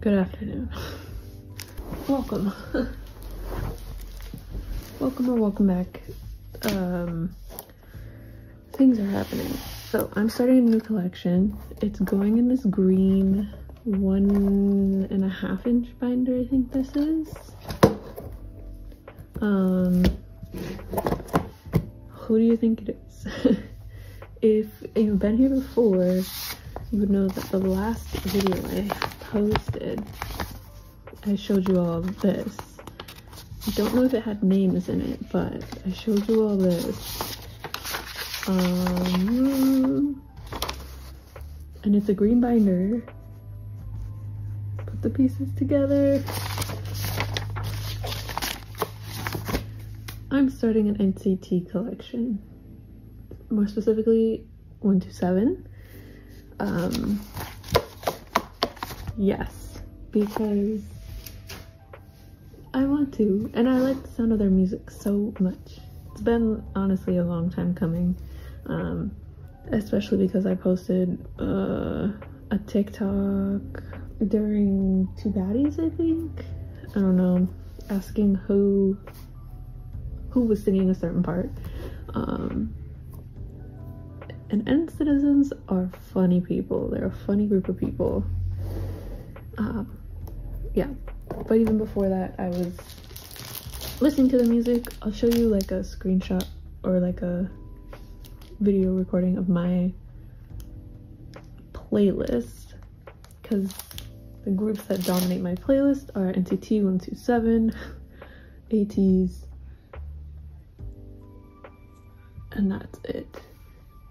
Good afternoon. welcome. welcome or welcome back. Um, things are happening. So I'm starting a new collection. It's going in this green one and a half inch binder, I think this is. Um, who do you think it is? if you've been here before, you would know that the last video I posted, I showed you all this. I don't know if it had names in it, but I showed you all this. Um, and it's a green binder. Put the pieces together. I'm starting an NCT collection. More specifically, 127. Um, yes, because I want to, and I like the sound of their music so much. It's been honestly a long time coming, um, especially because I posted uh, a TikTok during Two Baddies, I think. I don't know, asking who who was singing a certain part. Um, and Citizens are funny people. They're a funny group of people. Um, yeah, but even before that, I was listening to the music. I'll show you like a screenshot or like a video recording of my playlist because the groups that dominate my playlist are NCT 127, ATEEZ, and that's it.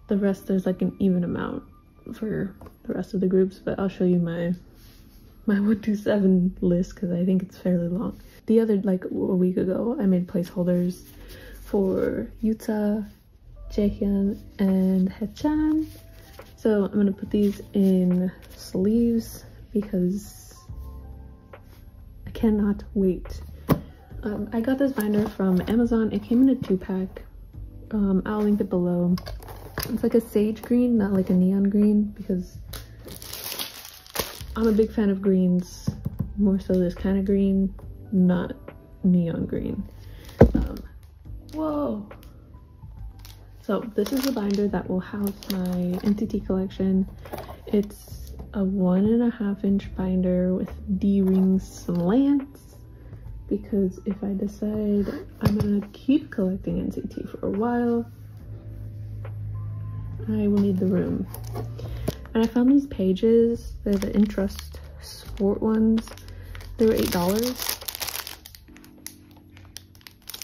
The rest there's like an even amount for the rest of the groups, but I'll show you my my 127 list because I think it's fairly long. The other like a week ago I made placeholders for Yuta, Jaehyun, and Haechan. So I'm gonna put these in sleeves because I cannot wait. Um, I got this binder from Amazon. It came in a two pack um, I'll link it below. It's like a sage green, not like a neon green, because I'm a big fan of greens, more so this kind of green, not neon green. Um, whoa! So this is the binder that will house my NCT collection. It's a one and a half inch binder with D-ring slants because if I decide I'm gonna keep collecting NCT for a while, I will need the room. And I found these pages, they're the interest Sport ones. They were $8.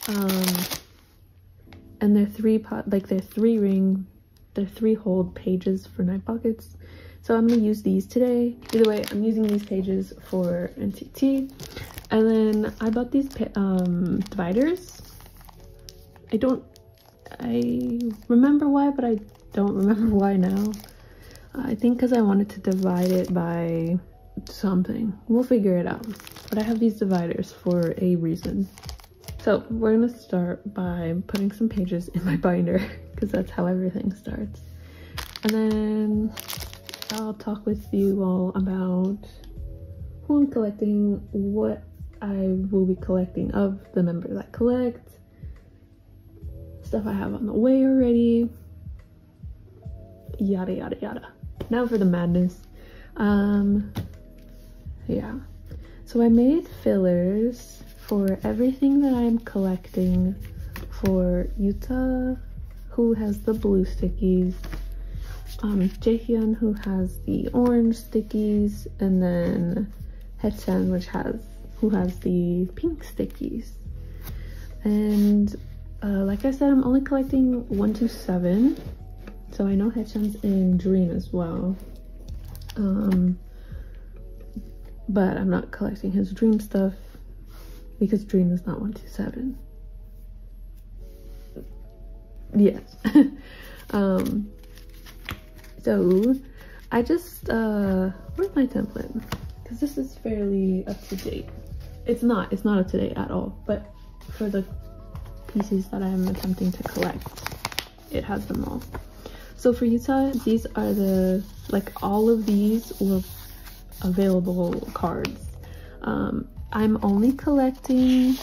Um, and they're three pot, like they're three ring, they're three hold pages for night pockets. So I'm gonna use these today. Either way, I'm using these pages for NCT. And then I bought these um, dividers. I don't, I remember why, but I don't remember why now. I think because I wanted to divide it by something. We'll figure it out. But I have these dividers for a reason. So we're gonna start by putting some pages in my binder because that's how everything starts. And then I'll talk with you all about who I'm collecting, what I will be collecting of the members I collect, stuff I have on the way already, yada yada yada. Now for the madness. Um, yeah. So I made fillers for everything that I'm collecting for Yuta, who has the blue stickies, um, Jaehyun, who has the orange stickies, and then Haechan, which has who has the pink stickies. And uh, like I said, I'm only collecting 127. So I know Haechan's in Dream as well. Um, but I'm not collecting his Dream stuff because Dream is not 127. Yes. um, so I just, uh, where's my template? Because this is fairly up to date it's not it's not up to date at all but for the pieces that i'm attempting to collect it has them all so for Yuta, these are the like all of these were available cards. Um, I'm only collecting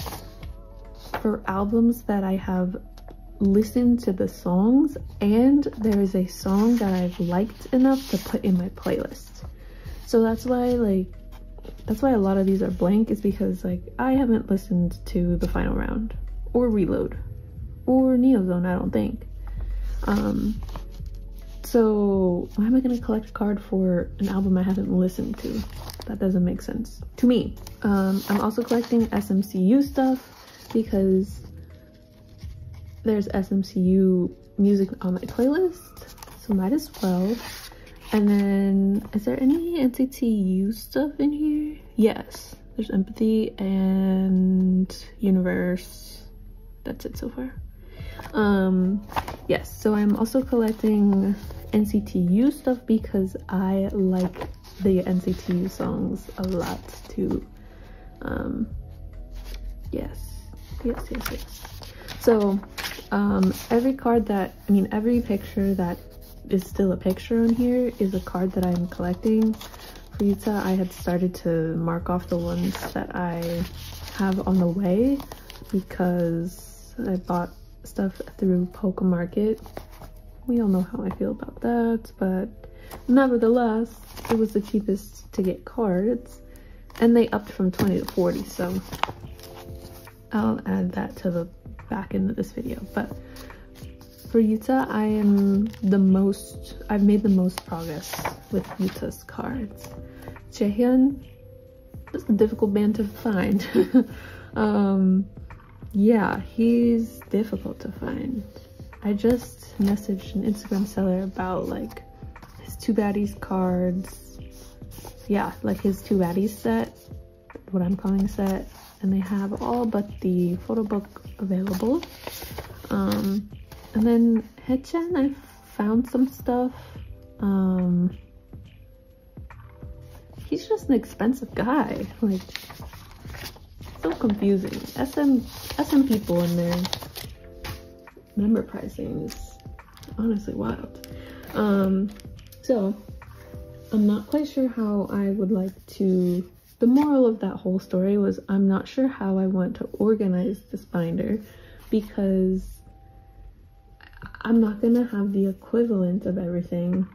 for albums that I have listened to the songs and there is a song that I've liked enough to put in my playlist. So that's why like that's why a lot of these are blank is because like I haven't listened to the final round or reload or Neozone I don't think. Um so why am I gonna collect a card for an album I haven't listened to? That doesn't make sense to me. Um, I'm also collecting SMCU stuff because there's SMCU music on my playlist, so might as well. And then, is there any NCTU stuff in here? Yes, there's Empathy and Universe. That's it so far. Um, yes, so I'm also collecting NCTU stuff because I like the NCTU songs a lot too. Um, yes, yes, yes, yes. So, um, every card that, I mean, every picture that is still a picture on here is a card that I'm collecting. For Yuta, I had started to mark off the ones that I have on the way because I bought stuff through Pocamarket. We all know how I feel about that, but nevertheless, it was the cheapest to get cards and they upped from 20 to 40, so I'll add that to the back end of this video. But for Yuta, I am the most, I've made the most progress with Yuta's cards. Jaehyun is a difficult man to find. um, yeah, he's difficult to find. I just messaged an Instagram seller about like his two baddies cards. Yeah, like his two baddies set, what I'm calling set. And they have all but the photo book available. Um, and then Haechan, I found some stuff. Um, he's just an expensive guy. Like, so confusing. SM, SM people and their member pricing is honestly wild. Um, so, I'm not quite sure how I would like to the moral of that whole story was I'm not sure how I want to organize this binder because I'm not gonna have the equivalent of everything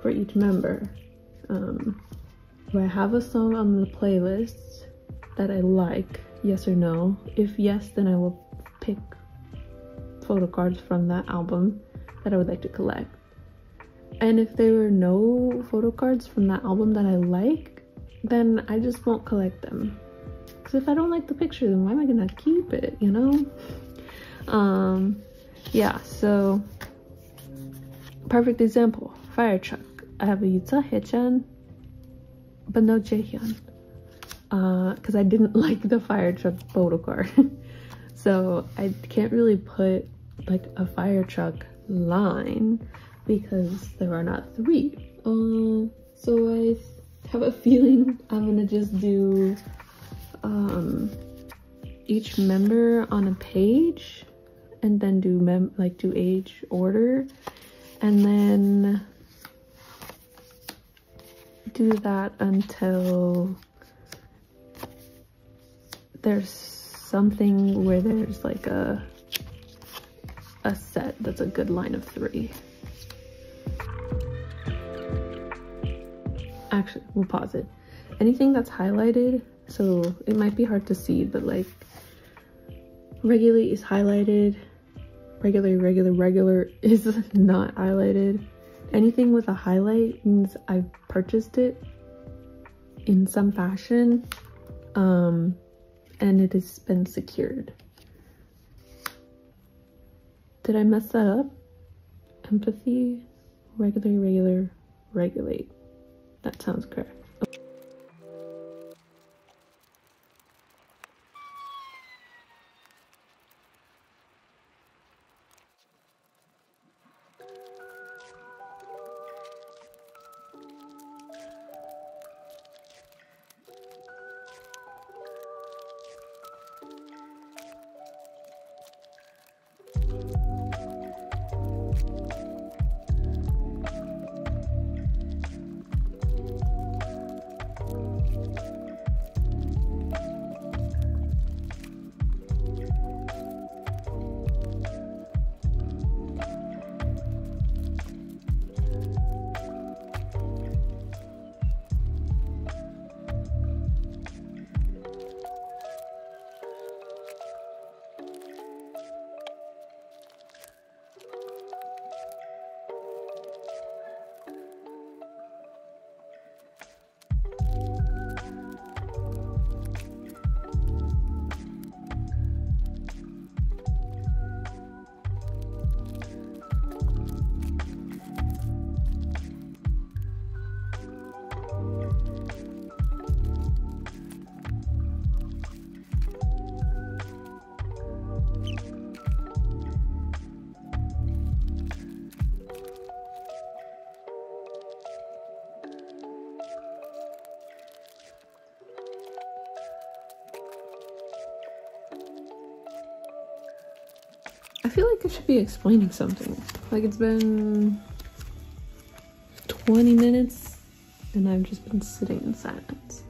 for each member. Um, do I have a song on the playlist that I like? Yes or no? If yes, then I will pick photo cards from that album that I would like to collect. And if there were no photo cards from that album that I like, then I just won't collect them. Because if I don't like the picture, then why am I gonna keep it, you know? Um, yeah, so perfect example, fire truck. I have a Yuta Haechan, but no Jaehyun. Uh, because I didn't like the fire truck photo card. so I can't really put like a fire truck line because there are not three. Uh, so I have a feeling I'm gonna just do um, each member on a page and then do mem like do age order and then do that until there's something where there's like a a set that's a good line of three. actually we'll pause it. Anything that's highlighted so it might be hard to see but like regularly is highlighted regular regular regular is not highlighted. Anything with a highlight means i've purchased it in some fashion um and it has been secured did i mess that up? Empathy? Regular regular regulate. That sounds correct. Feel like I should be explaining something. Like it's been 20 minutes and I've just been sitting in silence.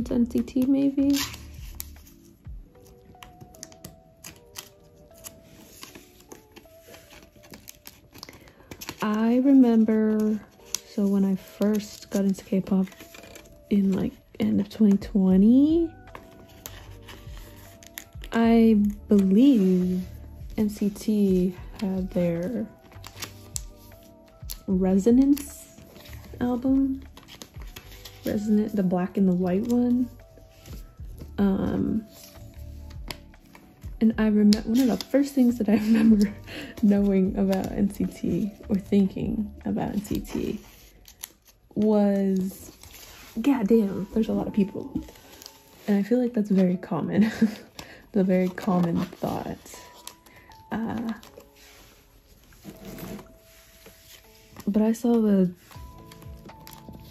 I NCT maybe? I remember, so when I first got into K-pop in like end of 2020, I believe NCT had their Resonance album. Resonant, the black and the white one. Um, and I remember one of the first things that I remember knowing about NCT or thinking about NCT was, God damn, there's a lot of people. And I feel like that's very common. the very common thought. Uh, but I saw the,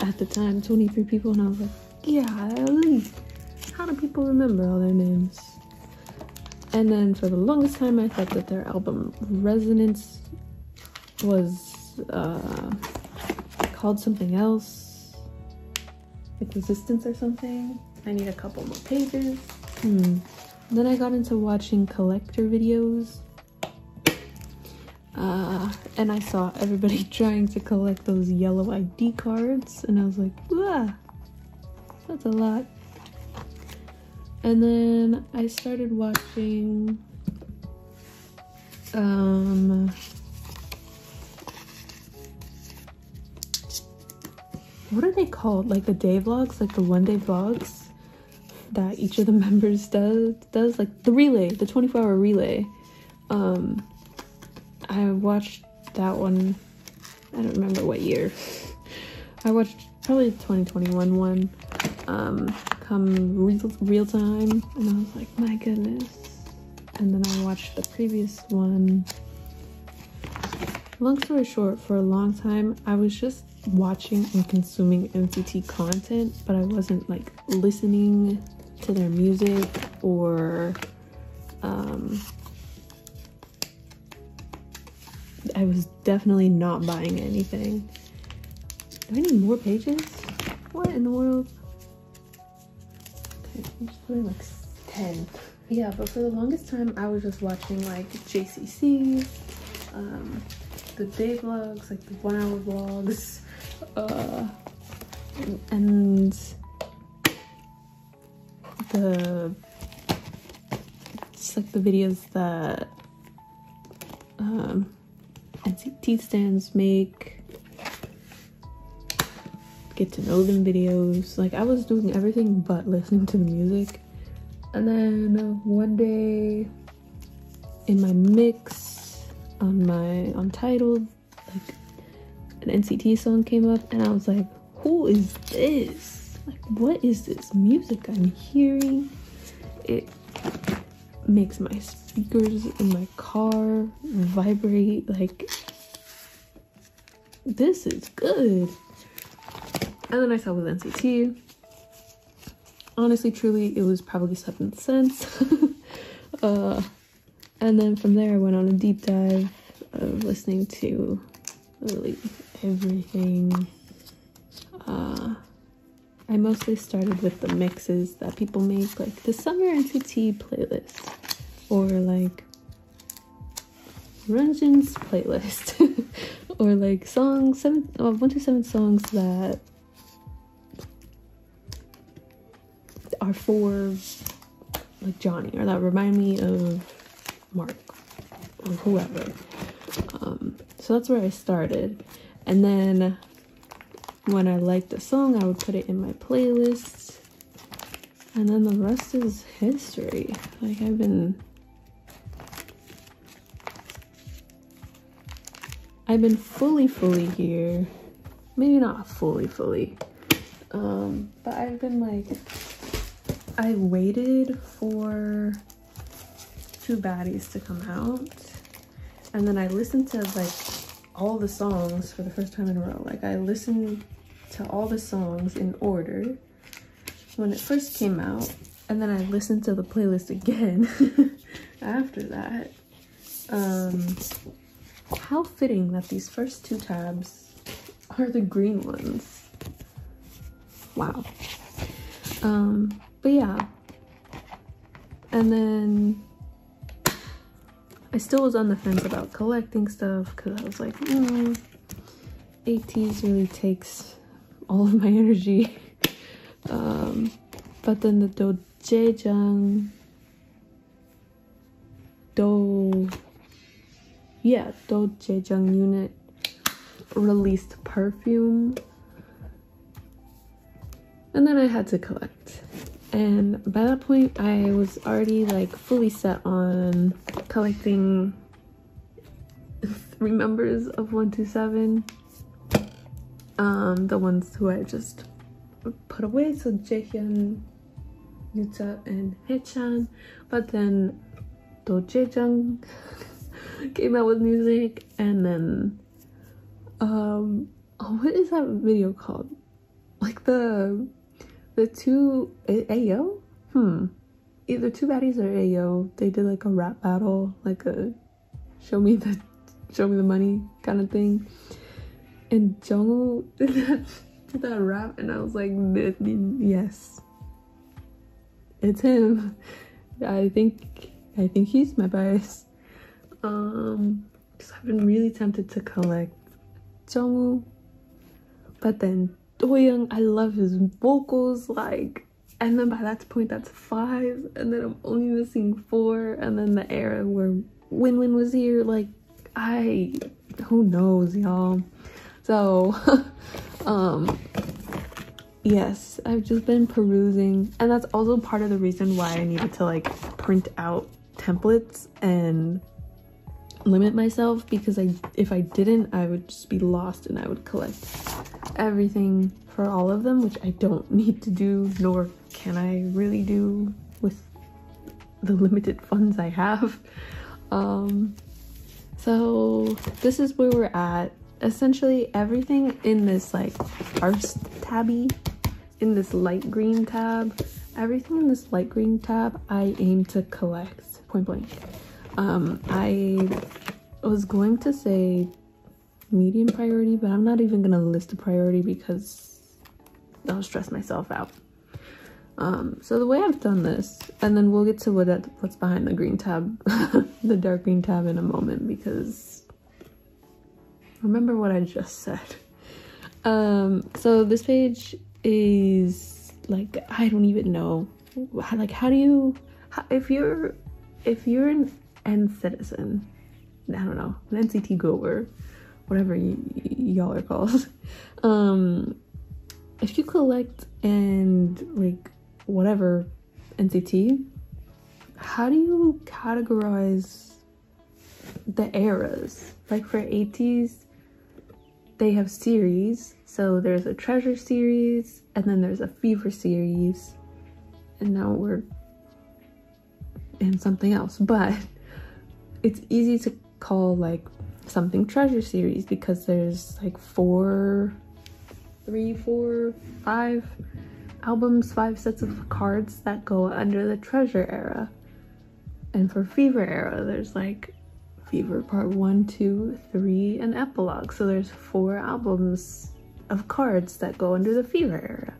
at the time, 23 people, and I was like, yeah, at least. How do people remember all their names? And then for the longest time, I thought that their album Resonance was uh, called something else, like Resistance or something. I need a couple more pages. Hmm. Then I got into watching collector videos. Uh, and I saw everybody trying to collect those yellow ID cards, and I was like, that's a lot. And then I started watching um what are they called? Like the day vlogs, like the one day vlogs that each of the members does does like the relay, the 24 hour relay. Um I watched that one I don't remember what year. I watched probably the 2021 one. Um come real, real time and I was like, my goodness. And then I watched the previous one. Long story short, for a long time, I was just watching and consuming NCT content, but I wasn't like listening to their music or um, I was definitely not buying anything. Do I need more pages? What in the world? just put in like 10. Yeah, but for the longest time, I was just watching like JCC, um, the day vlogs, like the one hour vlogs, uh, and the, just like the videos that um, NCT stands make get to know them videos. Like I was doing everything but listening to the music. And then one day in my mix on my Untitled, like an NCT song came up and I was like, who is this? Like what is this music I'm hearing? It makes my speakers in my car vibrate like this is good and then I saw with NCT. Honestly, truly, it was probably Seventh Sense. uh, and then from there, I went on a deep dive of listening to literally everything. Uh, I mostly started with the mixes that people make, like the summer NCT playlist, or like Ranjan's playlist, or like songs, seven, uh, one to seven songs that are for like Johnny or that remind me of Mark or whoever. Um, so that's where I started. And then when I liked a song, I would put it in my playlist. And then the rest is history. Like I've been I've been fully fully here. Maybe not fully fully. Um, but I've been like I waited for two baddies to come out and then I listened to like all the songs for the first time in a row. Like I listened to all the songs in order when it first came out and then I listened to the playlist again after that. Um, how fitting that these first two tabs are the green ones. Wow. Um, but yeah. And then I still was on the fence about collecting stuff because I was like, mm, ATEEZ really takes all of my energy. um, but then the DoJaeJung, Do, yeah, DoJaeJung unit released perfume. And then I had to collect and by that point i was already like fully set on collecting three members of 127 um the ones who i just put away so jaehyun yuta and haechan but then DoJaeJung came out with music and then um oh, what is that video called like the the two Ayo? Hmm. Either two baddies or Ayo. They did like a rap battle, like a show me the show me the money kind of thing. And Jungwoo did that did that rap, and I was like, yes, it's him. I think I think he's my bias. Um, because I've been really tempted to collect Jungwoo, but then Doyoung, I love his vocals, like, and then by that point, that's five, and then I'm only missing four, and then the era where Win Win was here, like, I, who knows, y'all. So, um, yes, I've just been perusing, and that's also part of the reason why I needed to, like, print out templates and limit myself because I if I didn't I would just be lost and I would collect everything for all of them, which I don't need to do, nor can I really do with the limited funds I have. Um, so this is where we're at. Essentially everything in this like arts tabby, in this light green tab, everything in this light green tab I aim to collect, point blank. Um, I was going to say medium priority, but I'm not even gonna list a priority because I'll stress myself out. Um, so the way I've done this, and then we'll get to what that, what's behind the green tab, the dark green tab in a moment because remember what I just said. Um, so this page is like, I don't even know, like how do you, how, if you're, if you're an N citizen, I don't know, an NCT goer, whatever y'all are called um if you collect and like whatever nct how do you categorize the eras like for ATEEZ they have series. So there's a treasure series and then there's a fever series. And now we're in something else. But it's easy to call like something treasure series because there's like four three four five albums five sets of cards that go under the treasure era. And for fever era there's like fever part one two three and epilogue so there's four albums of cards that go under the fever era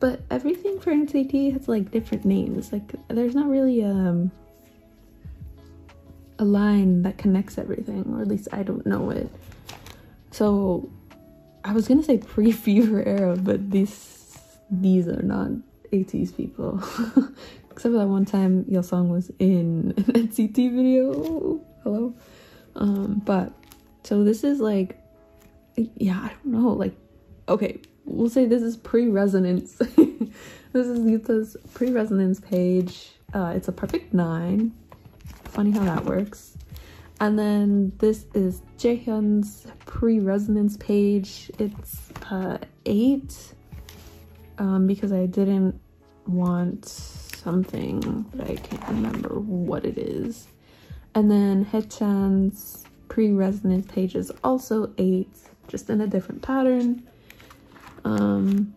but everything for NCT has like different names like there's not really um a line that connects everything, or at least I don't know it. So I was gonna say pre-fever era, but these these are not ATEEZ people. Except for that one time Yeosang was in an NCT video. Hello? Um, but so this is like yeah, I don't know, like okay, we'll say this is pre-resonance. this is Yuta's pre-resonance page. Uh, it's a perfect nine. Funny how that works. And then this is Jaehyun's pre-resonance page. It's uh, eight um, because I didn't want something, but I can't remember what it is. And then Haechan's pre-resonance page is also eight, just in a different pattern. Um,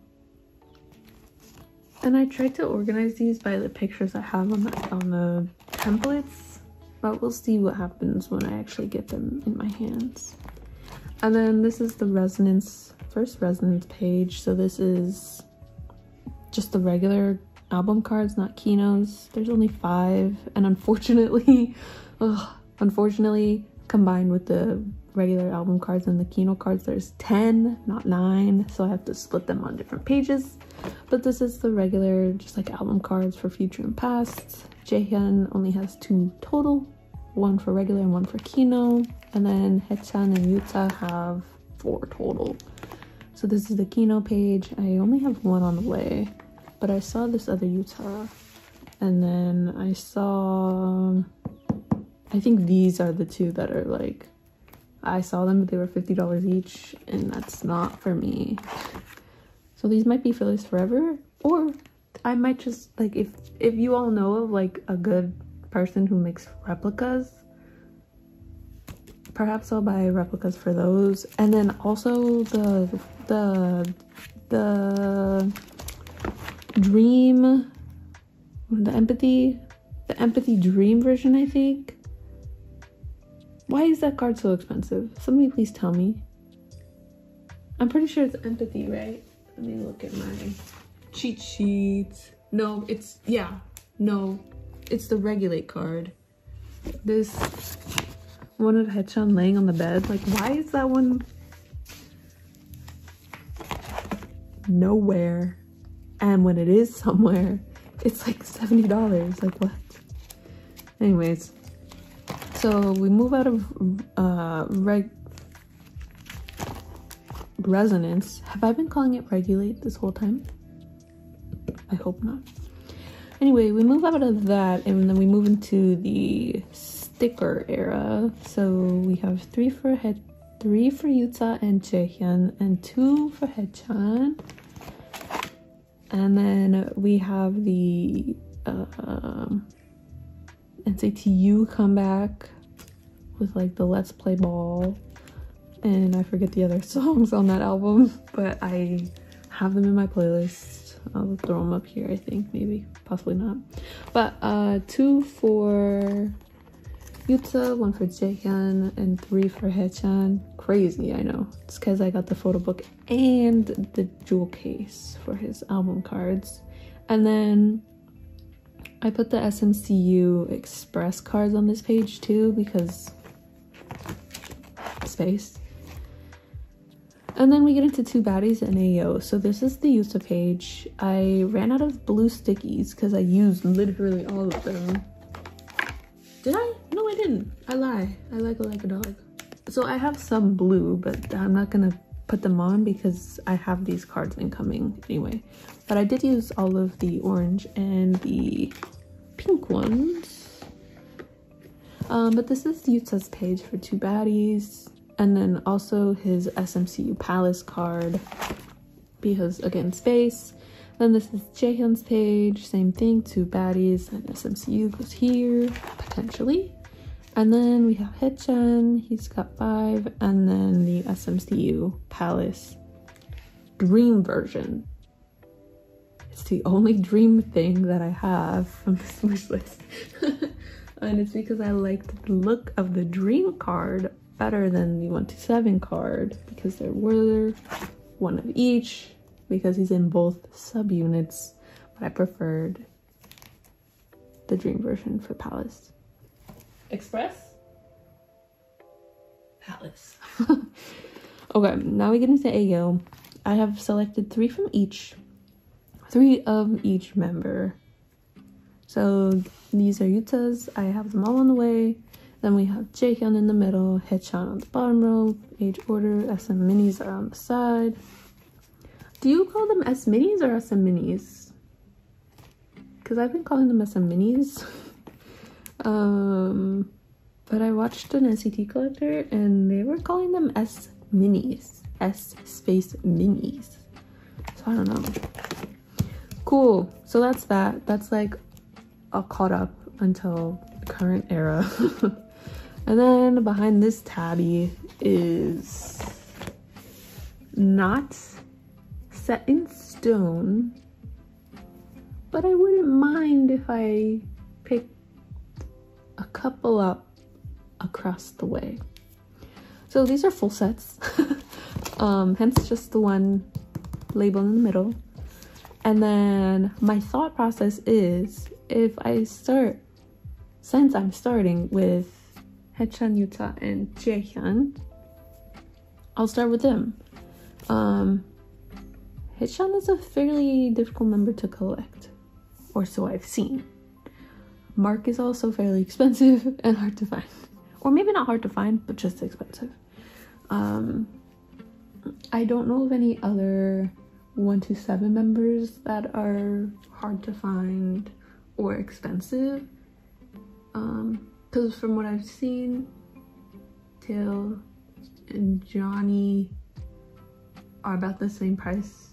and I tried to organize these by the pictures I have on the, on the templates, but we'll see what happens when I actually get them in my hands. And then this is the resonance, first resonance page. So this is just the regular album cards, not Kinos. There's only five, and unfortunately, ugh, unfortunately, combined with the regular album cards and the Kino cards, there's 10, not 9, so I have to split them on different pages. But this is the regular, just like album cards for future and past. Jaehyun only has two total, one for regular and one for Kino. And then Haechan and Yuta have four total. So this is the Kino page. I only have one on the way, but I saw this other Yuta. And then I saw, I think these are the two that are like I saw them, but they were $50 each, and that's not for me. So these might be fillers forever, or I might just, like, if, if you all know of, like, a good person who makes replicas, perhaps I'll buy replicas for those. And then also the, the, the dream, the empathy, the empathy dream version, I think why is that card so expensive? Somebody please tell me. I'm pretty sure it's empathy, right? Let me look at my cheat sheets. No, it's, yeah, no, it's the regulate card. This one of Haechan laying on the bed. Like, why is that one nowhere? And when it is somewhere, it's like $70. Like, what? Anyways, so we move out of uh, reg resonance. Have I been calling it regulate this whole time? I hope not. Anyway, we move out of that and then we move into the sticker era. So we have three for head, three for Yuta and Jaehyun, and two for Haechan. And then we have the uh, NCTU comeback with like the Let's Play Ball and I forget the other songs on that album, but I have them in my playlist. I'll throw them up here, I think, maybe, possibly not. But uh, two for Yuta, one for Jaehyun, and three for Haechan. Crazy, I know. It's because I got the photo book and the jewel case for his album cards. And then I put the SMCU Express cards on this page too because space. And then we get into two baddies and Ayo. So this is the Yuta page. I ran out of blue stickies because I used literally all of them. Did I? No, I didn't. I lie. I like like a dog. So I have some blue, but I'm not gonna put them on because I have these cards incoming anyway. But I did use all of the orange and the pink ones. Um, but this is Yuta's page for two baddies. And then also his SMCU Palace card because again space. Then this is Jaehyun's page, same thing, two baddies and SMCU goes here, potentially. And then we have Haechan, he's got five, and then the SMCU Palace Dream version. It's the only dream thing that I have from this wish list. and it's because I liked the look of the dream card better than the 127 card because there were one of each because he's in both subunits, but I preferred the dream version for Palace. Express? Palace. okay, now we get into Ayo. I have selected three from each three of each member. So these are Yuta's. I have them all on the way. Then we have Jaehyun in the middle, Haechan on the bottom row, age order, SM minis are on the side. Do you call them S minis or SM minis? Because I've been calling them SM minis. um, but I watched an NCT collector and they were calling them S minis. S space minis. So I don't know. Cool. So that's that. That's like all caught up until current era. and then behind this tabby is not set in stone, but I wouldn't mind if I picked a couple up across the way. So these are full sets, um, hence just the one label in the middle. And then my thought process is if I start, since I'm starting with Haechan Yuta and Jaehyun, I'll start with them. Um, is a fairly difficult member to collect, or so I've seen. Mark is also fairly expensive and hard to find. Or maybe not hard to find, but just expensive. Um, I don't know of any other 127 members that are hard to find or expensive. Because um, from what I've seen, Taeil and Johnny are about the same price,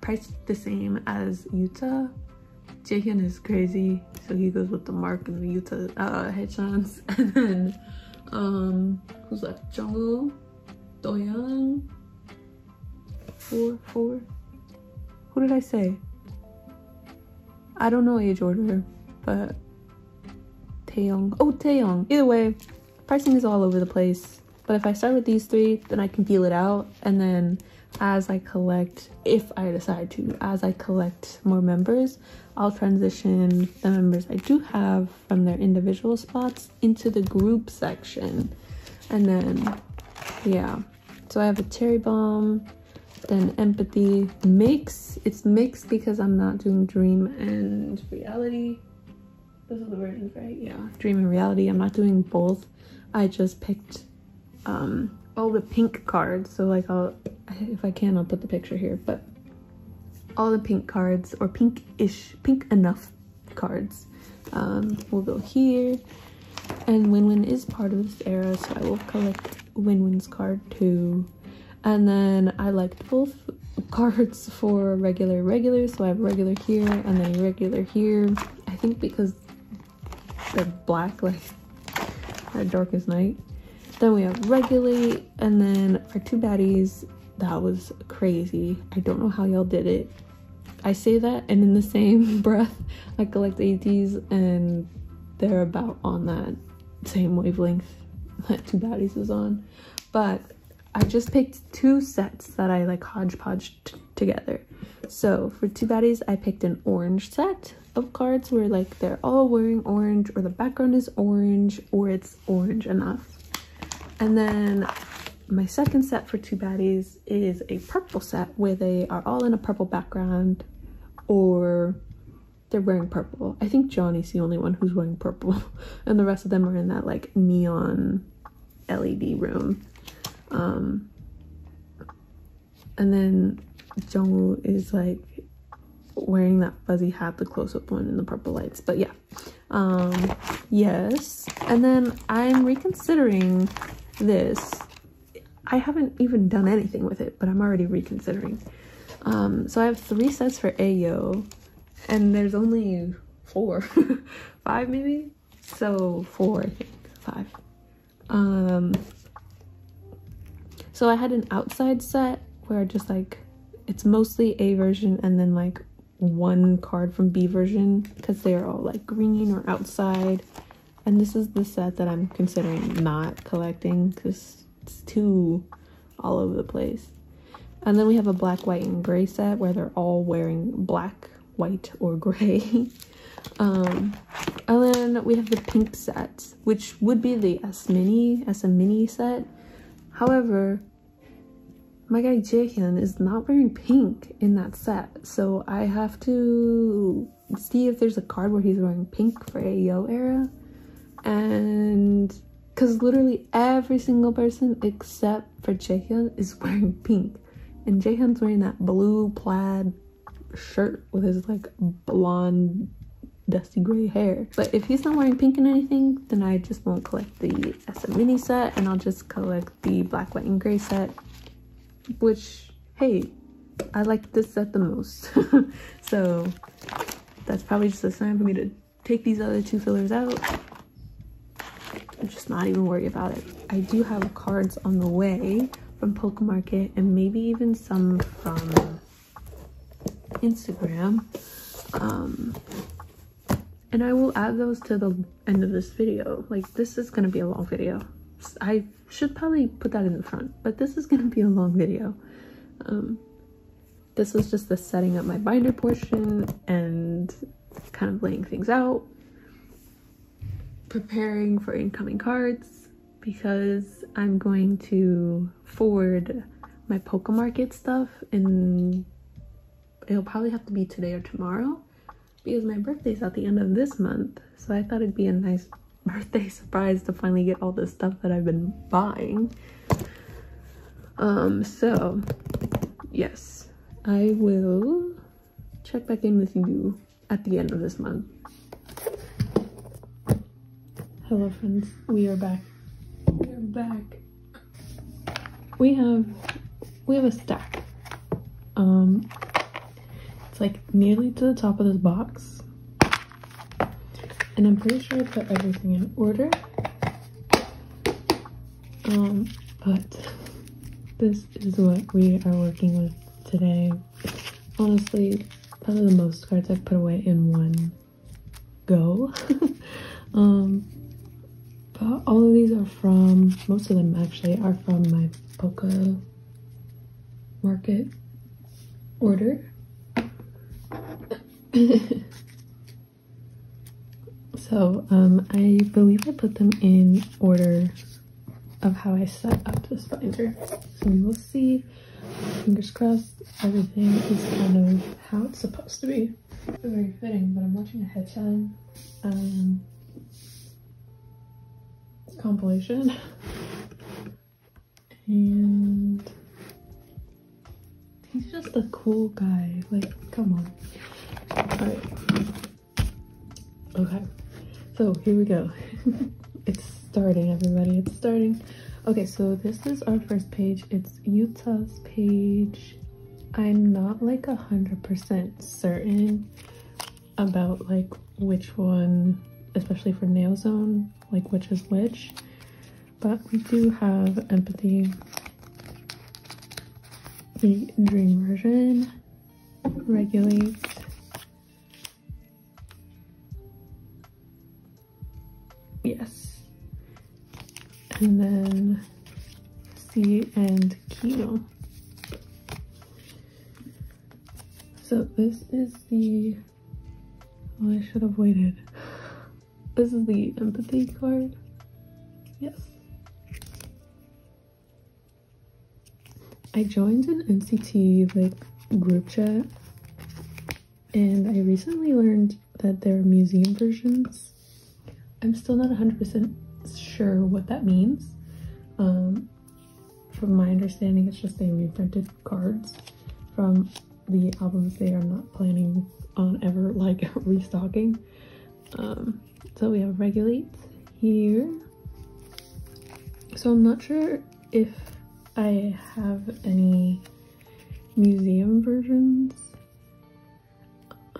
priced the same as Yuta. Jaehyun is crazy, so he goes with the Mark and the Yuta uh. And then, um, who's left? Jungwoo, Doyoung, four, four. Who did I say? I don't know age order, but Taeyong. Oh, Taeyong. Either way, pricing is all over the place. But if I start with these three, then I can feel it out. And then as I collect, if I decide to, as I collect more members, I'll transition the members I do have from their individual spots into the group section. And then, yeah. So I have a cherry bomb, then empathy mix. It's mixed because i'm not doing dream and reality. Those are the versions right? Yeah dream and reality. I'm not doing both. I just picked um all the pink cards. So like i'll if i can i'll put the picture here. But all the pink cards or pink-ish pink enough cards um will go here. And win-win is part of this era so i will collect win-win's card too and then I liked both cards for regular regular. So I have regular here and then regular here. I think because they're black like at darkest night. Then we have regulate and then for two baddies. That was crazy. I don't know how y'all did it. I say that and in the same breath. I collect ATEEZ and they're about on that same wavelength that two baddies is on. But I just picked two sets that I like hodgepodge together. So for two baddies, I picked an orange set of cards where like they're all wearing orange or the background is orange or it's orange enough. And then my second set for two baddies is a purple set where they are all in a purple background or they're wearing purple. I think Johnny's the only one who's wearing purple and the rest of them are in that like neon LED room. Um, and then Jungwoo is like wearing that fuzzy hat, the close-up one in the purple lights. But yeah, um, yes. And then I'm reconsidering this. I haven't even done anything with it, but I'm already reconsidering. Um, so I have three sets for Ayo, and there's only four, five maybe. So four, I think, five. Um, so I had an outside set where just like, it's mostly A version and then like one card from B version because they're all like green or outside. And this is the set that I'm considering not collecting because it's too all over the place. And then we have a black, white, and gray set where they're all wearing black, white, or gray. um, and then we have the pink set, which would be the S Mini, S a Mini set. However, my guy Jaehyun is not wearing pink in that set. So I have to see if there's a card where he's wearing pink for Ayo era. And because literally every single person except for Jaehyun is wearing pink. And Jaehyun's wearing that blue plaid shirt with his like blonde dusty gray hair. But if he's not wearing pink in anything, then I just won't collect the SM mini set and I'll just collect the black, white, and gray set which hey i like this set the most. So that's probably just a sign for me to take these other two fillers out. And just not even worry about it. I do have cards on the way from Pocamarket and maybe even some from instagram. Um and i will add those to the end of this video. Like this is gonna be a long video. I should probably put that in the front, but this is going to be a long video. Um, this was just the setting up my binder portion and kind of laying things out, preparing for incoming cards because I'm going to forward my Pocamarket stuff and it'll probably have to be today or tomorrow because my birthday's at the end of this month. So I thought it'd be a nice birthday surprise to finally get all the stuff that I've been buying. Um, so yes, I will check back in with you at the end of this month. Hello friends, we are back. We are back. We have we have a stack. Um it's like nearly to the top of this box and I'm pretty sure I put everything in order. Um, but this is what we are working with today. Honestly, probably the most cards I've put away in one go. um, but all of these are from, most of them actually are from my Poca market order. So um, I believe I put them in order of how I set up this binder. So we will see. Fingers crossed, everything is kind of how it's supposed to be. Very fitting, but I'm watching a Haechan um, compilation. And he's just a cool guy. Like, come on. Alright. Okay. So here we go. it's starting, everybody. It's starting. Okay, so this is our first page. It's Yuta's page. I'm not like a hundred percent certain about like which one, especially for Neo Zone, like which is which. But we do have empathy. The dream version, regulate, Yes. And then C and Kino. So this is the, well, I should have waited. This is the empathy card. Yes. I joined an NCT like group chat and I recently learned that there are museum versions I'm still not 100% sure what that means. Um, from my understanding, it's just they reprinted cards from the albums they are not planning on ever like restocking. Um, so we have Regulate here. So I'm not sure if I have any museum versions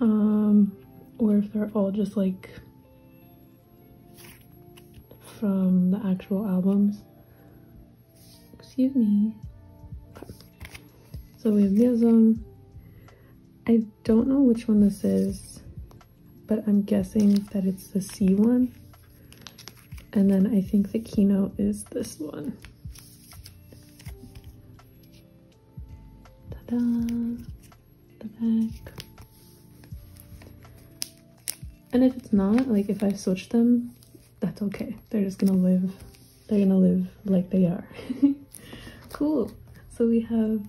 um, or if they're all just like from the actual albums. Excuse me. So we have Neo Zone. I don't know which one this is, but I'm guessing that it's the C one. And then I think the Kino is this one. Ta-da! The back. And if it's not, like if I switch them, that's okay. They're just gonna live, they're gonna live like they are. cool. So we have,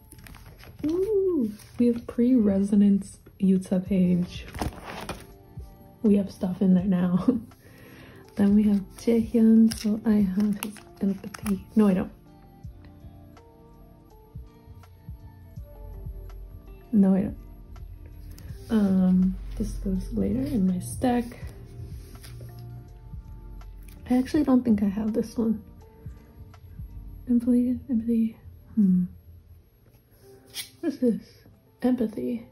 ooh, we have pre-resonance Yuta page. We have stuff in there now. then we have Jaehyun, so I have his empathy. No, I don't. No, I don't. Um, this goes later in my stack. I actually don't think I have this one. Empathy, empathy. Hmm. What's this? Empathy.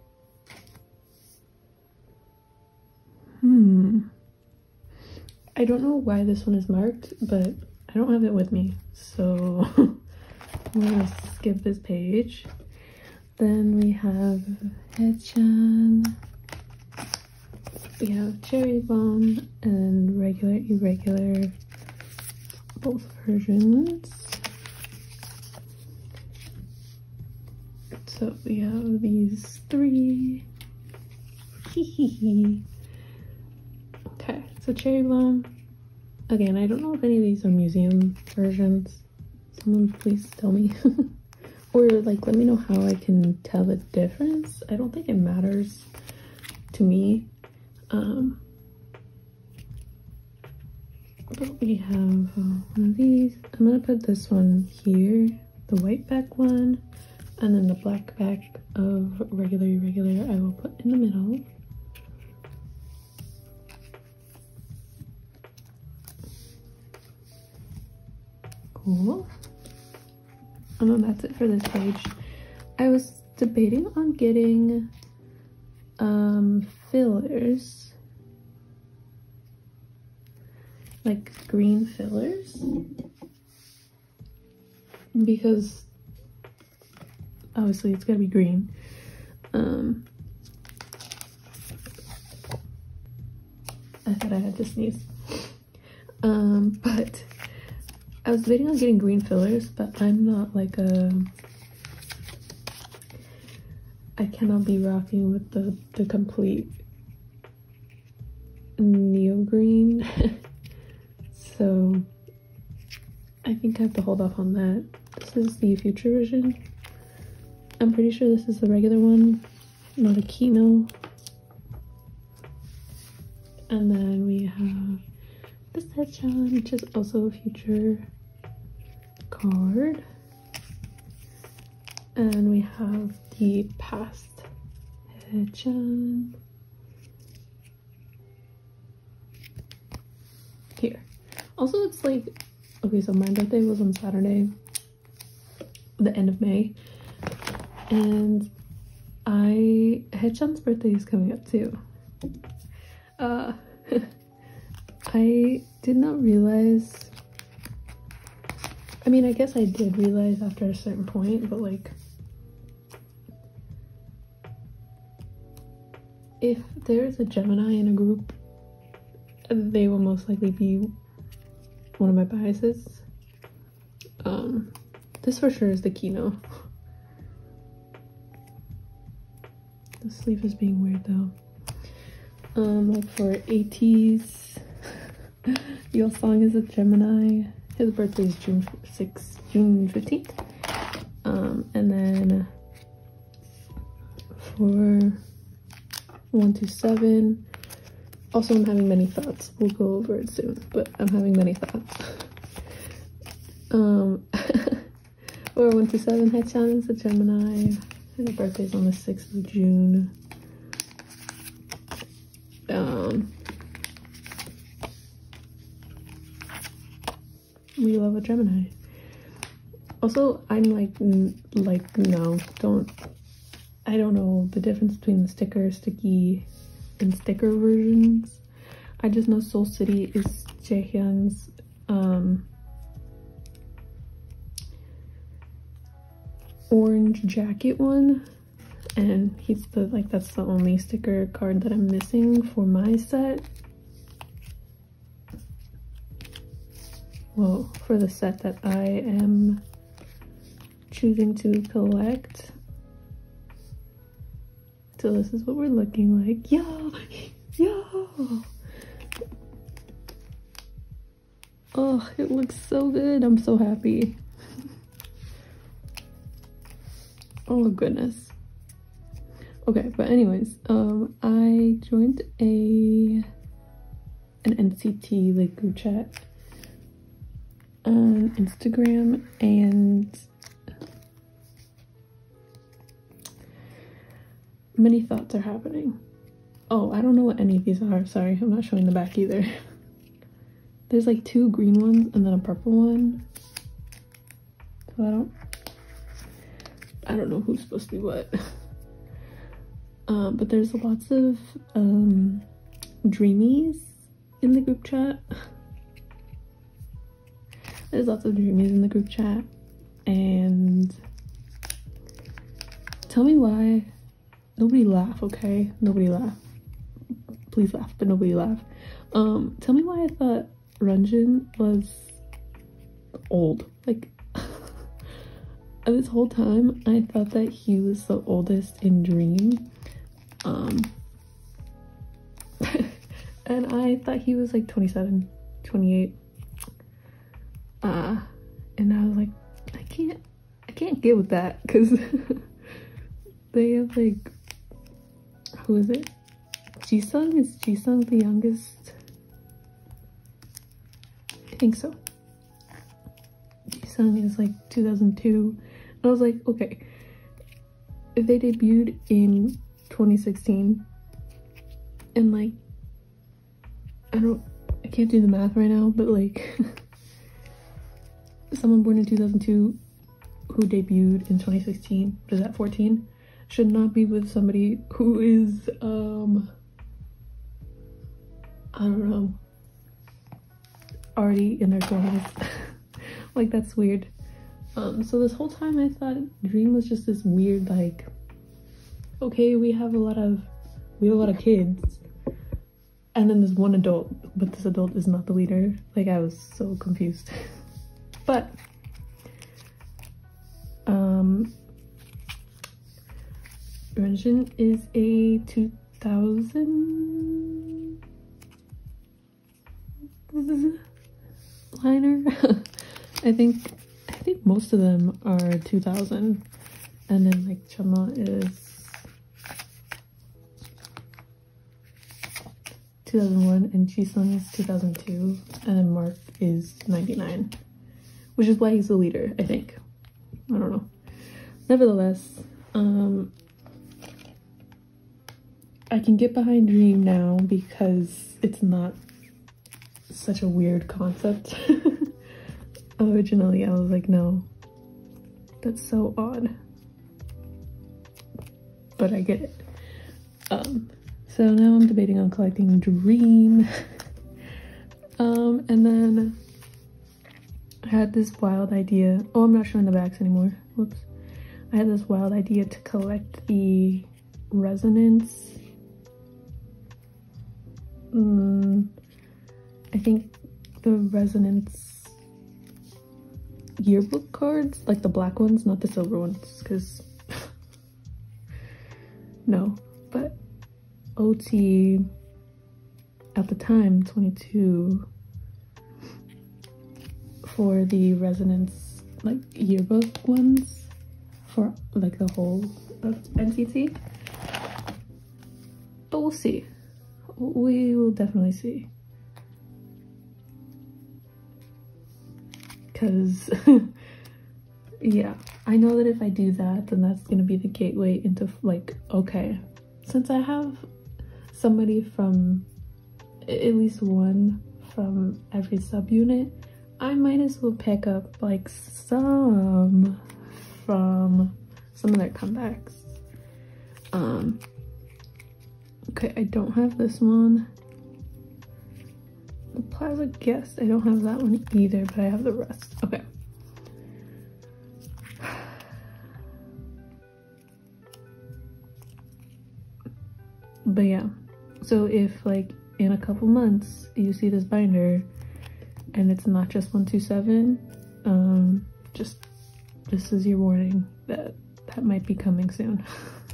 Hmm. I don't know why this one is marked, but I don't have it with me. So I'm gonna skip this page. Then we have Haechan. We have Cherry Bomb and regular irregular, both versions. So we have these three. okay, so Cherry Bomb. Again, I don't know if any of these are museum versions. Someone please tell me. or like let me know how I can tell the difference. I don't think it matters to me. Um, but we have uh, one of these. I'm gonna put this one here, the white back one, and then the black back of regular irregular I will put in the middle. Cool. And then that's it for this page. I was debating on getting um, fillers. Like green fillers. Because obviously it's gotta be green. Um, I thought I had to sneeze. Um, but I was debating on getting green fillers, but I'm not like a... I cannot be rocking with the, the complete neo green. so I think I have to hold off on that. This is the future version. I'm pretty sure this is the regular one, not a Kino. And then we have this Haechan, which is also a future card. And we have the past Haechan. Here. Also, it's like, okay, so my birthday was on Saturday, the end of May. And I, Haechan's birthday is coming up too. Uh, I did not realize I mean, I guess I did realize after a certain point, but like, if there's a Gemini in a group, they will most likely be one of my biases. Um, this for sure is the Kino. The sleeve is being weird though. Um, like for ATEEZ, Yeosang is a Gemini. His birthday is June 6th, June 15th. Um, and then for one to seven. Also, I'm having many thoughts. We'll go over it soon, but I'm having many thoughts. um, for one to seven, is a Gemini. His birthday's on the 6th of June. Um, we love a Gemini. Also, I'm like, like, no, don't, I don't know the difference between the sticker, sticky, and sticker versions. I just know Seoul City is Jaehyun's, um, orange jacket one. And he's the, like, that's the only sticker card that I'm missing for my set. well, for the set that I am choosing to collect. So this is what we're looking like. Yo, yo. Oh, it looks so good. I'm so happy. Oh goodness. Okay, but anyways, um, I joined a an NCT like group chat on Instagram and many thoughts are happening. Oh, I don't know what any of these are. Sorry, I'm not showing the back either. There's like two green ones and then a purple one. So I don't I don't know who's supposed to be what. Um, but there's lots of um, dreamies in the group chat. There's lots of dreamies in the group chat. And tell me why. Nobody laugh, okay? Nobody laugh. Please laugh, but nobody laugh. Um, tell me why I thought Renjun was old. Like, this whole time, I thought that he was the oldest in Dream. Um, and I thought he was like 27, 28. Uh, and I was like, I can't, I can't get with that because they have like, who is it? Jisung? Is Jisung the youngest? I think so. Jisung is like 2002. And I was like, okay, if they debuted in 2016 and like, I don't, I can't do the math right now, but like, someone born in 2002 who debuted in 2016, is that 14? Should not be with somebody who is, um, I don't know, already in their 20s. like, that's weird. Um, so this whole time I thought Dream was just this weird, like, okay, we have a lot of, we have a lot of kids. And then there's one adult, but this adult is not the leader. Like, I was so confused. but, um, Renjun is a 2000 liner. I think I think most of them are 2000 and then like Chama is 2001 and Jisung is 2002 and then Mark is 99 which is why he's the leader I think. I don't know. Nevertheless um I can get behind Dream now because it's not such a weird concept. Originally, I was like, no, that's so odd. But I get it. Um, so now I'm debating on collecting Dream. um, and then I had this wild idea. Oh, I'm not showing the backs anymore. Whoops. I had this wild idea to collect the resonance Mm, I think the resonance yearbook cards, like the black ones, not the silver ones, because no, but OT at the time, 22, for the resonance like yearbook ones for like the whole of NCT. But we'll see we will definitely see. Because, yeah, I know that if I do that, then that's going to be the gateway into, like, okay, since I have somebody from, at least one from every subunit, I might as well pick up, like, some from some of their comebacks. Um, Okay, I don't have this one. The Plaza Guest, I don't have that one either, but I have the rest. Okay. But yeah, so if like in a couple months you see this binder and it's not just 127, um, just this is your warning that that might be coming soon.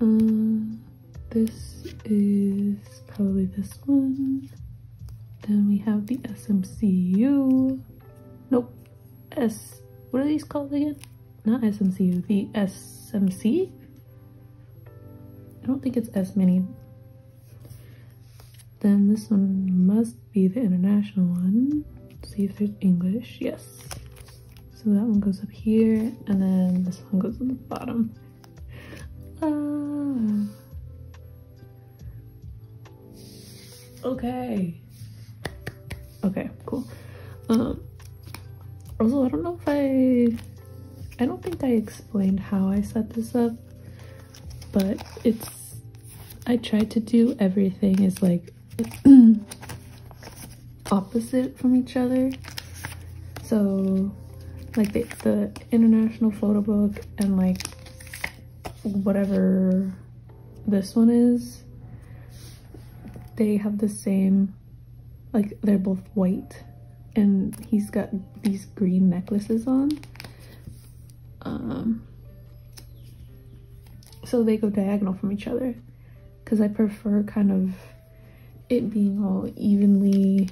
Um, this is probably this one. Then we have the SMCU. Nope. S. What are these called again? not SMCU, the SMC? I don't think it's S Mini. Then this one must be the international one. see if there's English. Yes. So that one goes up here, and then this one goes on the bottom. Okay. Okay, cool. Um, also, I don't know if I... I don't think I explained how I set this up, but it's... I tried to do everything is like opposite from each other. So like the, the international photo book and like whatever this one is, they have the same, like they're both white and he's got these green necklaces on. Um, so they go diagonal from each other because I prefer kind of it being all evenly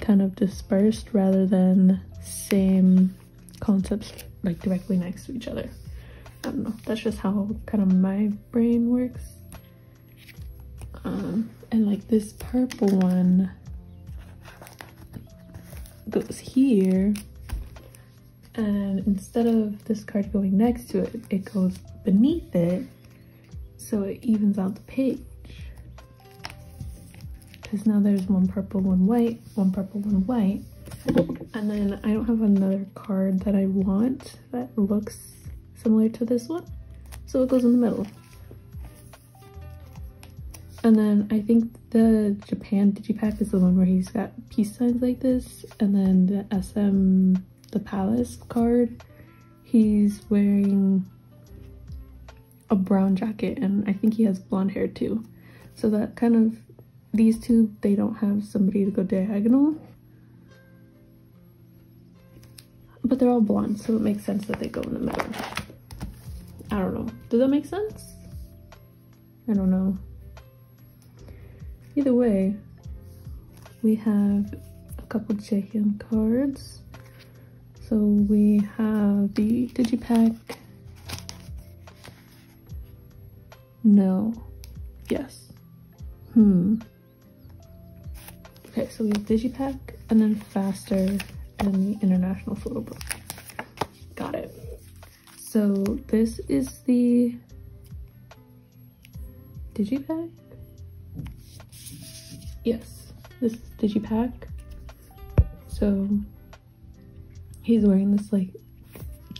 kind of dispersed rather than same concepts like directly next to each other. I don't know, that's just how kind of my brain works. Um, and like this purple one goes here and instead of this card going next to it, it goes beneath it so it evens out the page because now there's one purple, one white, one purple, one white. And then I don't have another card that I want that looks similar to this one. So it goes in the middle. And then I think the Japan Digipack is the one where he's got peace signs like this. And then the SM, the Palace card, he's wearing a brown jacket and I think he has blonde hair too. So that kind of these two, they don't have somebody to go diagonal. But they're all blonde, so it makes sense that they go in the middle. I don't know. Does that make sense? I don't know. Either way, we have a couple Jaehyun cards. So we have the Digipack. No. Yes. Hmm. Okay, so we have Digipack and then Faster and the International Photo Book. Got it. So this is the Digipack? Yes, this is Digipack. So he's wearing this like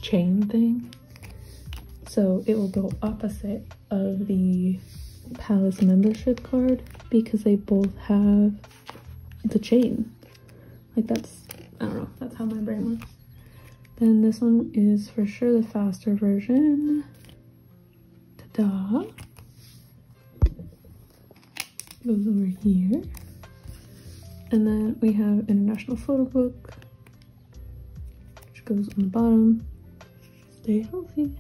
chain thing. So it will go opposite of the Palace membership card because they both have the chain. Like that's, I don't know, that's how my brain works. Then this one is for sure the faster version. Ta-da. Goes over here. And then we have International Photo Book, which goes on the bottom. Stay healthy.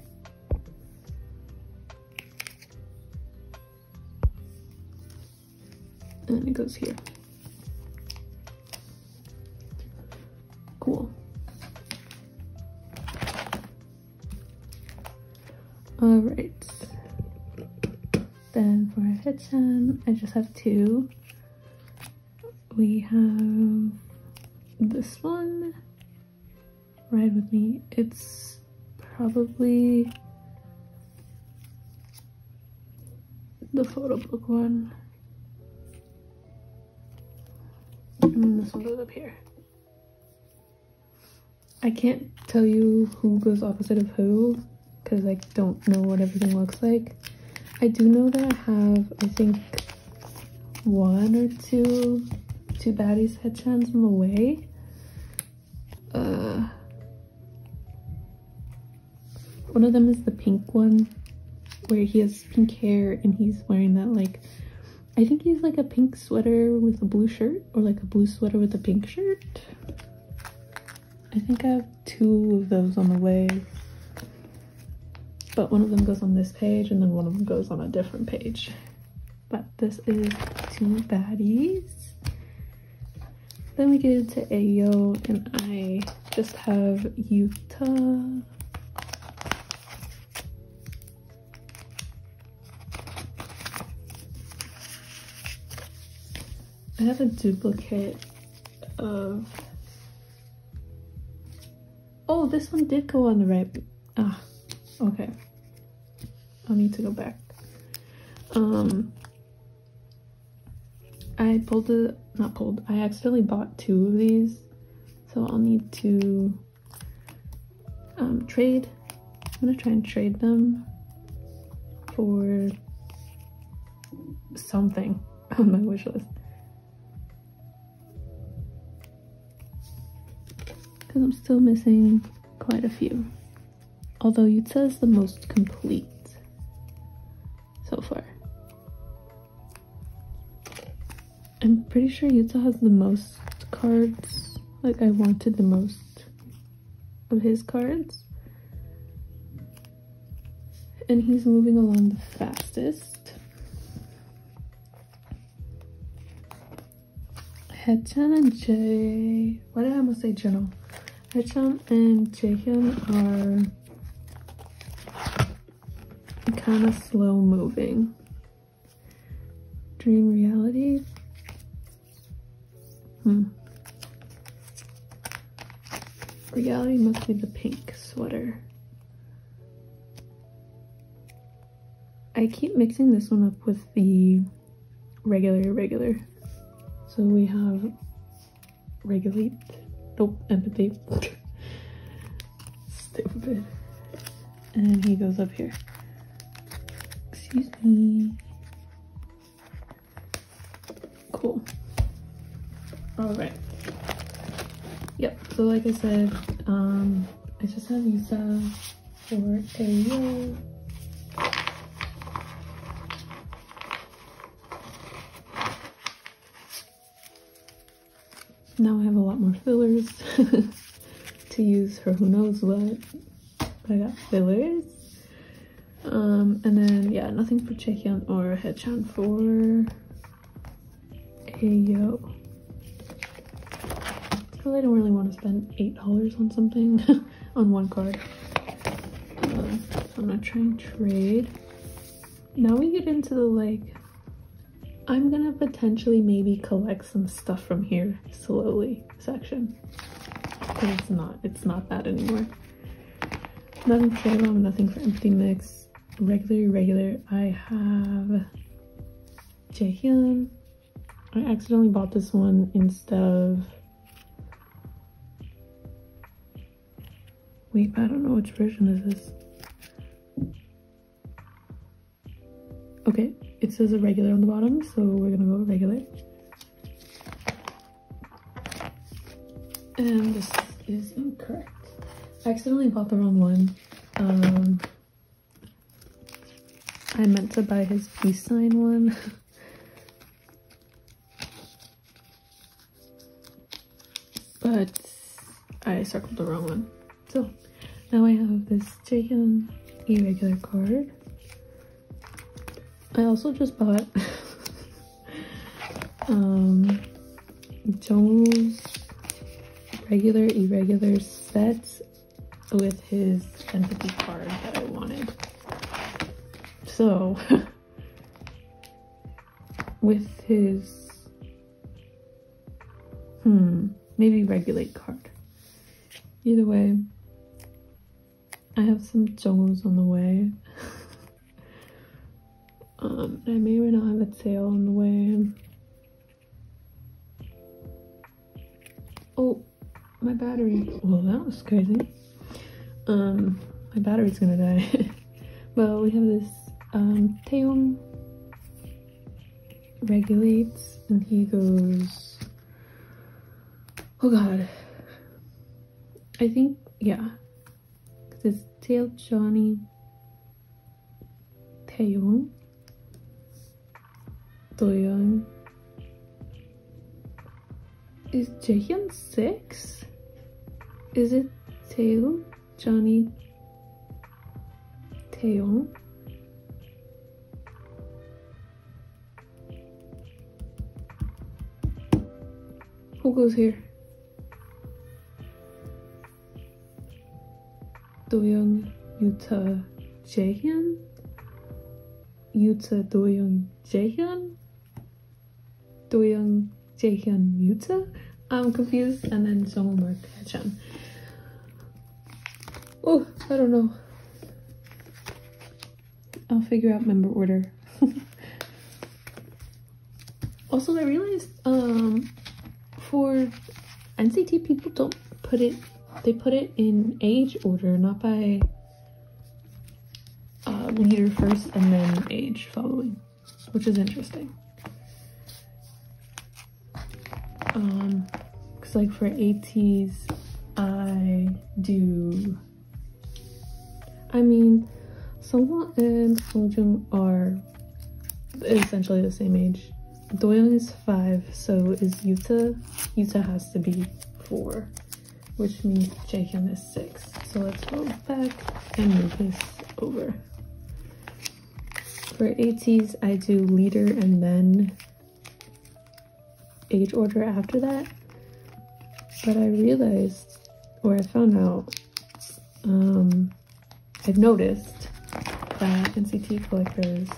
And then it goes here. cool. I just have two. We have this one. Ride with me. It's probably the photo book one. And this one goes up here. I can't tell you who goes opposite of who because I don't know what everything looks like. I do know that I have, I think, one or two, two baddies Haechans on the way. Uh, one of them is the pink one where he has pink hair and he's wearing that like, I think he's like a pink sweater with a blue shirt or like a blue sweater with a pink shirt. I think I have two of those on the way but one of them goes on this page and then one of them goes on a different page but this is two baddies then we get into Ayo and I just have Yuta I have a duplicate of oh this one did go on the right ah okay. I'll need to go back. Um, I pulled the, not pulled, I accidentally bought two of these. So I'll need to um, trade. I'm gonna try and trade them for something on my wish list. Because I'm still missing quite a few. Although Yuta is the most complete so far. I'm pretty sure Yuta has the most cards. Like I wanted the most of his cards. And he's moving along the fastest. Haechan and Jay. Why did I almost say General? Haechan and Jaehyun are kind of slow moving. Dream reality. Hmm. Reality must be the pink sweater. I keep mixing this one up with the regular regular. So we have regulate Nope, empathy. Stupid. And he goes up here. Excuse me. Cool. Alright. Yep, so like I said, um, I just have Yuta for Ayo. Now I have a lot more fillers to use for who knows what. I got fillers. Um, and then, yeah, nothing for Jaehyun or Haechan for Ayo. Because I don't really want to spend $8 on something on one card. Um, so I'm gonna try and trade. Now we get into the like I'm gonna potentially maybe collect some stuff from here slowly section. But it's not, it's not that anymore. Nothing for Trayvon, nothing for Empty Mix. Regular, regular. I have Jaehyun. I accidentally bought this one instead of Wait, I don't know which version is this. Okay, it says a regular on the bottom, so we're gonna go regular. And this is incorrect. I accidentally bought the wrong one. Um, I meant to buy his peace sign one. but I circled the wrong one. So now I have this Jaehyun irregular card. I also just bought um Jungwoo's regular irregular set with his empathy card. So with his hmm maybe regulate card. Either way, I have some Jungwoo's on the way. Um, I may or may not have a Taeil on the way. Oh, my battery. Well, that was crazy. Um, my battery's gonna die. well, we have this um, Taeyong regulates and he goes, oh god. I think, yeah. Because it's Taeil Johnny Taeyong Doyoung. Is Jaehyun six? Is it Tae Johnny, Taeyong? Goes here? Doyoung, Yuta, Jaehyun? Yuta, Doyoung, Jaehyun? Doyoung Jaehyun Yuta. I'm confused. And then Jungwoo Mark Haechan. Oh, I don't know. I'll figure out member order. also, I realized um, for NCT people don't put it, they put it in age order, not by uh, leader first and then age following, which is interesting. Um, cause like for ATEEZ, I do, I mean, Seonghwa and Hongjoong are essentially the same age. Doyoung is five, so is Yuta. Yuta has to be four, which means Jaehyun is six. So let's go back and move this over. For ATEEZ, I do leader and then age order after that. But I realized, or I found out, um, I've noticed that NCT collectors,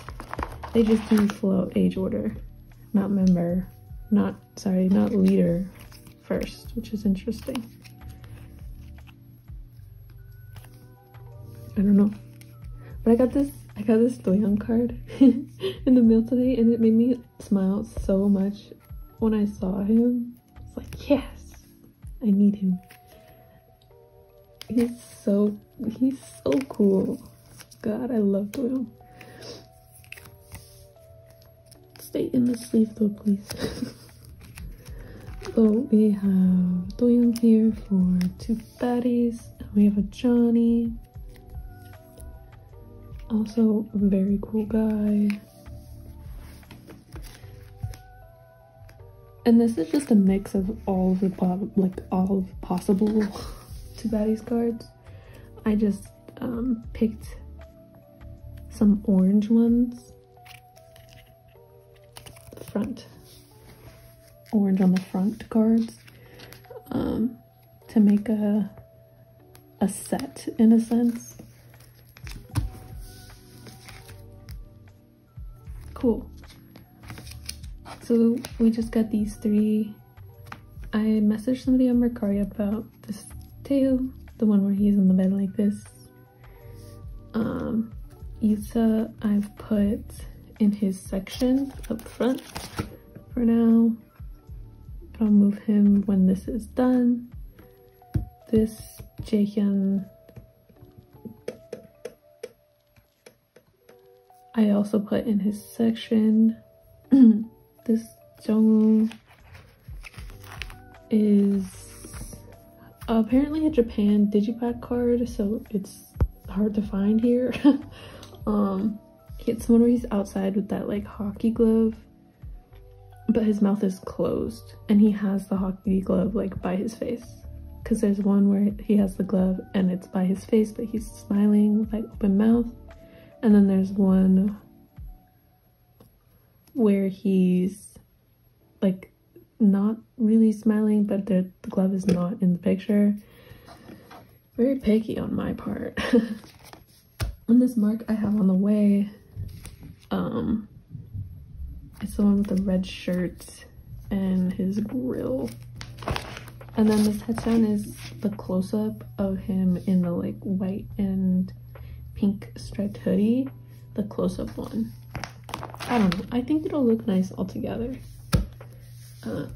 they just do flow age order, not member, not, sorry, not leader first, which is interesting. I don't know. But I got this, I got this Doyoung card in the mail today and it made me smile so much when I saw him. It's like, yes, I need him. He's so, he's so cool. God, I love Doyoung. Stay in the sleeve though, please. so we have Doyoung here for two baddies. We have a Johnny. Also a very cool guy. And this is just a mix of all the like all of possible two baddies cards. I just um, picked some orange ones. Front. Orange on the front cards. Um, to make a, a set in a sense. Cool. So we just got these three. I messaged somebody on Mercari about this Taeil, the one where he's in the bed like this. Um, Yuta I've put in his section up front for now. But I'll move him when this is done. This Jaehyun I also put in his section. this Jungwoo is apparently a Japan Digipack card, so it's hard to find here. um, it's one where he's outside with that like hockey glove, but his mouth is closed, and he has the hockey glove like by his face. Cause there's one where he has the glove and it's by his face, but he's smiling with like open mouth. And then there's one where he's like not really smiling, but the, the glove is not in the picture. Very picky on my part. and this mark I have on the way, um, it's the one with the red shirt and his grill. And then this headstone is the close-up of him in the like white and pink striped hoodie, the close-up one. I don't know. I think it'll look nice all together. Uh,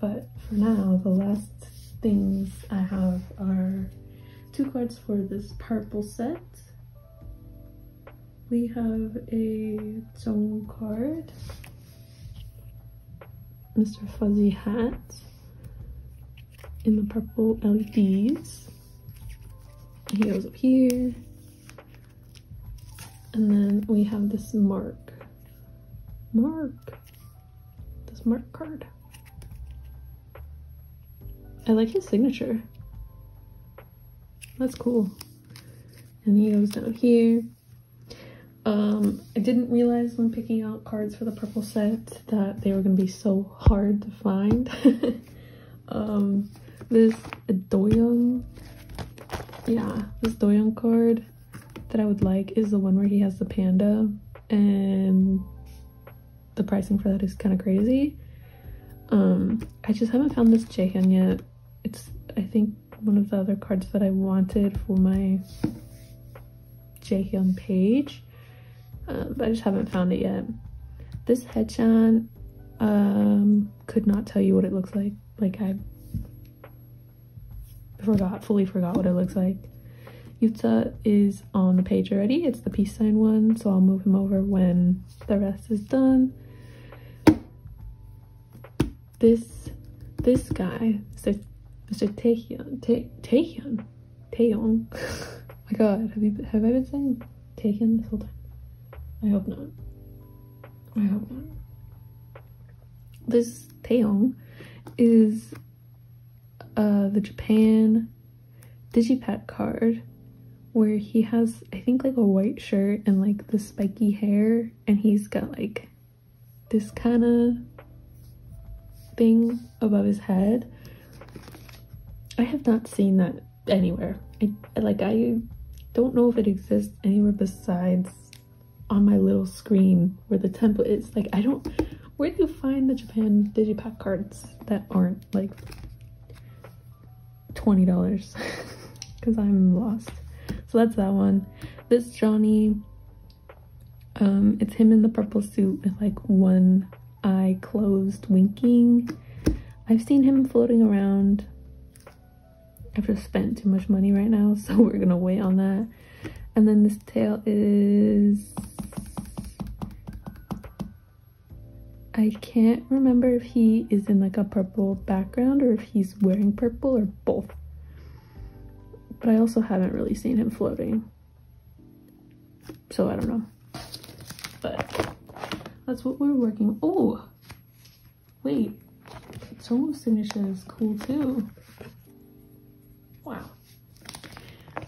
but for now, the last things I have are two cards for this purple set. We have a Jung card, Mr. Fuzzy Hat, in the purple LEDs. He goes up here. And then we have this mark. Mark. This mark card. I like his signature. That's cool. And he goes down here. Um, I didn't realize when picking out cards for the purple set that they were going to be so hard to find. um, this Doyoung, yeah, this Doyoung card that I would like is the one where he has the panda and the pricing for that is kind of crazy. Um, I just haven't found this Jaehyun yet. It's, I think, one of the other cards that I wanted for my Jaehyun page. Uh, but I just haven't found it yet. This Haechan, um, could not tell you what it looks like. Like, I forgot, fully forgot what it looks like. Yuta is on the page already. It's the peace sign one, so I'll move him over when the rest is done. This this guy, Mr. Mr. Taehyun, Taehyun, Taehyung. my God, have you have I been saying Taehyun this whole time? I hope not. I hope not. This Taeyong is uh, the Japan Digipack card where he has, I think, like a white shirt and like the spiky hair, and he's got like this kind of thing above his head. I have not seen that anywhere. I like I don't know if it exists anywhere besides on my little screen where the template is. Like I don't where do you find the Japan Digipack cards that aren't like $20? Because I'm lost. So that's that one. This Johnny, um, it's him in the purple suit with like one eye closed winking. I've seen him floating around. I've just spent too much money right now, so we're gonna wait on that. And then this Taeil is... I can't remember if he is in like a purple background or if he's wearing purple or both but I also haven't really seen him floating. So I don't know. But that's what we're working. Oh, wait. Tomo signature is cool too. Wow.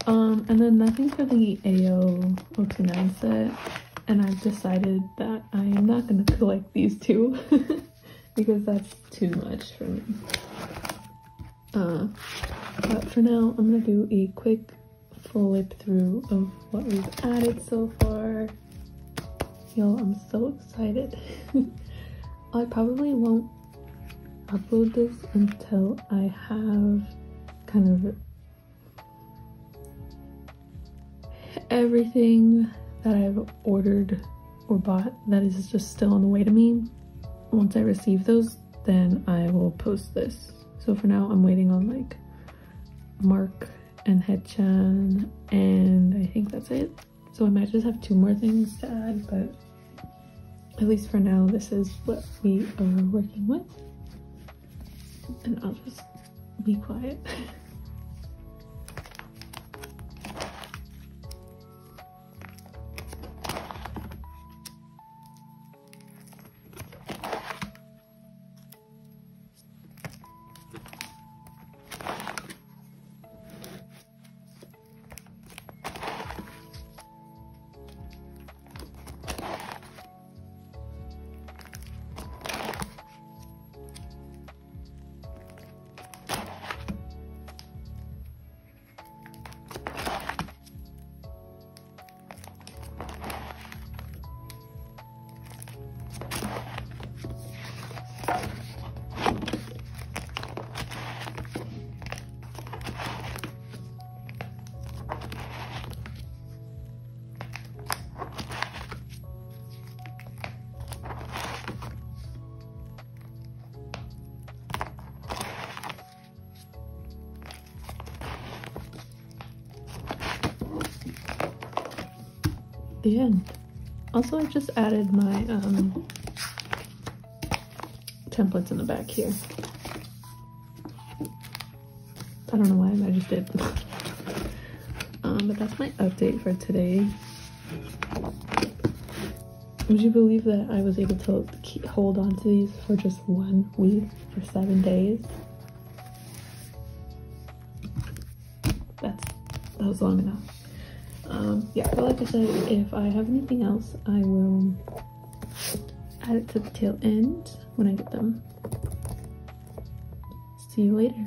Um, and then nothing for the AO 029 set. And I've decided that I am not going to collect these two because that's too much for me. Uh, but for now, I'm gonna do a quick flip through of what we've added so far. Yo, I'm so excited. I probably won't upload this until I have kind of everything that I've ordered or bought that is just still on the way to me. Once I receive those, then I will post this. So for now, I'm waiting on like Mark and Haechan, and I think that's it. So I might just have two more things to add, but at least for now, this is what we are working with. And I'll just be quiet. Also, I just added my um, templates in the back here. I don't know why, I just did. um, but that's my update for today. Would you believe that I was able to keep, hold on to these for just one week for seven days? That's that was long enough but like i said if i have anything else i will add it to the tail end when i get them. See you later